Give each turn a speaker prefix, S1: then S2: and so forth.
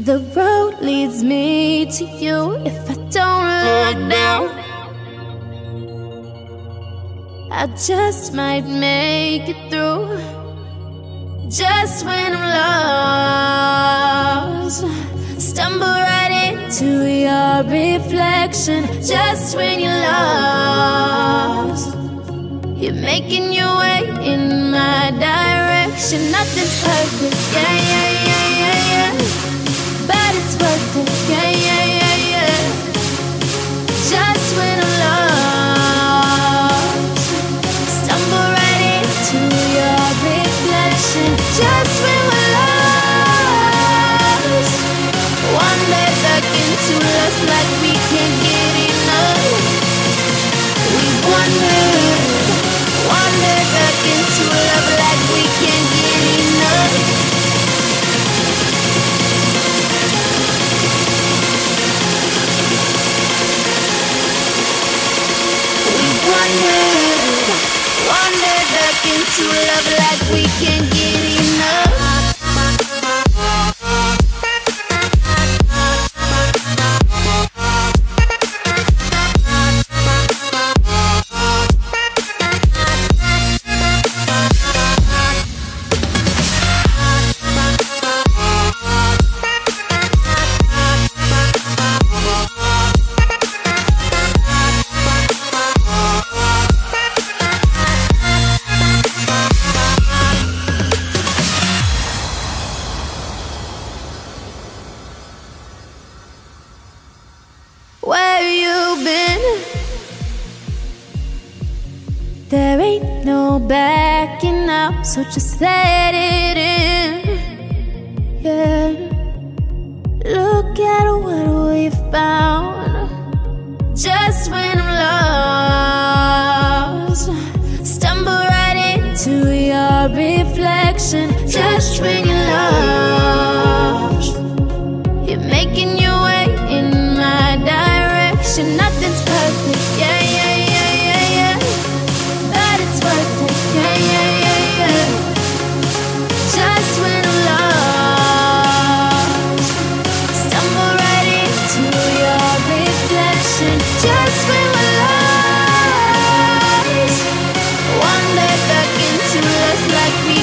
S1: The road leads me to you if I don't look down. I just might make it through. Just when I'm lost, stumble right into your reflection. Just when you're lost, you're making your way in my direction. Nothing's perfect, yeah, yeah, into love like we There ain't no backing up, so just let it in. Yeah. Look at what we found. Just when